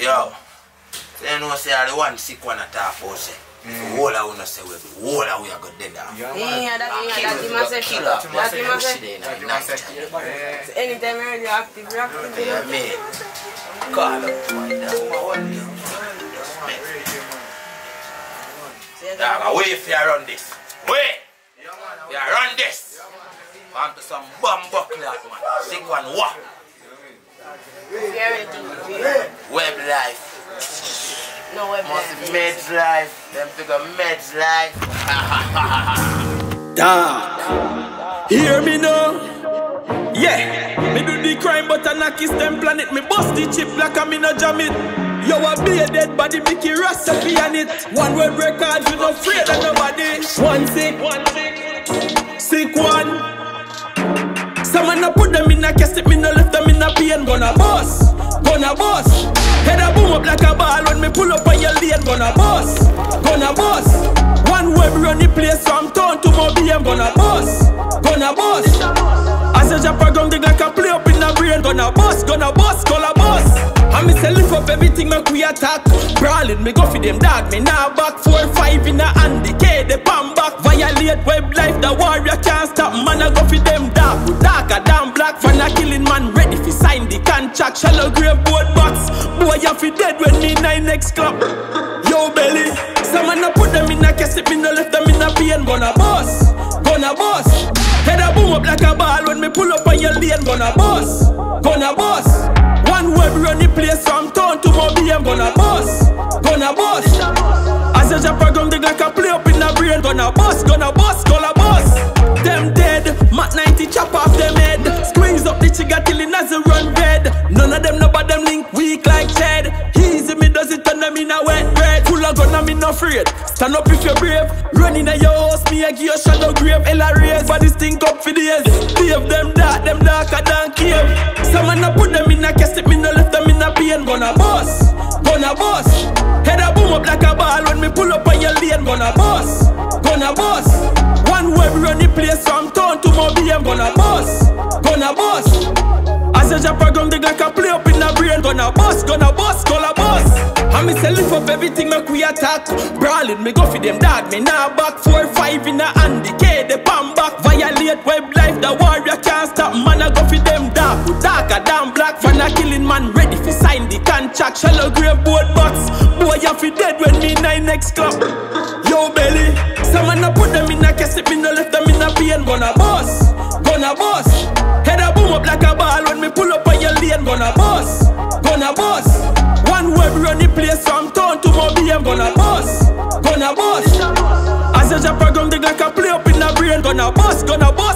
Yo, you know say I the one sick one at talk about say. Mm. Whole of una say we whole of we are good dead off. Yeah, man. Yeah, that thing, kill that us, thing we must say. That thing must Push say. it in That at you must say, Anytime you're radioactive, reactive, you Yeah, know. me. Call up my dog. Say Dog, that. wait if you run this. Wait! You run this. On to some bomb buckler, man. Sick one, what? Very deep. Web life. No web Must life. be meds life. Them figure meds life. Dog. Hear me now? Yeah. Me do the crime, but I not kiss them planet. Me bust the chip like I'm in a jam it. Yo, I be a dead body, Mickey recipe on it. One word record, you no afraid of nobody. One sick, one sick, sick one. Someone I put them in a casket, me no left them in a pain. Gonna boss, gonna boss. A pull up on your lane. Gonna boss, gonna boss. One Webb run the place from town to Mobile, I'm Gonna boss, gonna boss. As a jump around the like a play up in the brain. Gonna boss, gonna boss, gonna boss. I me say lift up everything make we attack. Brawling, me go for them dog. Me now back four five in a hand. K the palm back. Violate web life. The warrior can't stop. Man I go for them dark. Darker than black. Fan a killing man ready fi sign the contract. Shallow grave board you fi dead when me nine next club. Yo belly. Someone I put them in a cassette. Me no left them in a pain. Gonna boss. Gonna boss. Head a boom up like a ball when me pull up on your lane. Gonna boss. Gonna boss. One Webb run the place from town to BM. Gonna boss. Gonna boss. As a jump around the like a play up in the brain. Gonna boss. Gonna boss. It them in a wet bread. Full of gun, I'm in afraid. Stand up if you're brave. Running at your house, me a give you shadow grave. Ella raise, body stink up for days. Leave them dark, them darker than cave. Someone a put them in a casket, me no left them in a pain. Gonna boss, gonna boss. Head a boom up like a ball when me pull up on your lane. Gonna boss, gonna boss. One Webb run the place from town to BM. Gonna boss, gonna boss. As a jump around the like a play up in the brain Gonna boss, gonna boss, gonna boss me say lift up everything make we attack. Brawling, me go for them dog Me now back. Four five in a hand K, the palm back. Violate web life, the warrior can't stop. Man I go for them dark, darker than black. Fan a killing man ready fi sign the contract. Shallow grave board box. Boy you fi dead when me nine next club Yo belly. Someone a put them in a cassette Me no left them in a pain. Gonna boss, gonna boss. Head a boom up like a ball. When me pull up on your lane. Gonna boss, gonna boss. One Webb run Gonna boss, gonna boss. As a jump around the like a play up in the brain. Gonna boss, gonna boss.